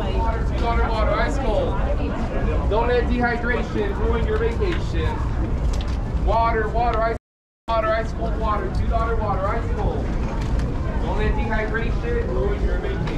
Water, water, ice cold. Don't let dehydration ruin your vacation. Water, water, ice water, ice cold water, two dollar water, ice cold. Don't let dehydration ruin your vacation.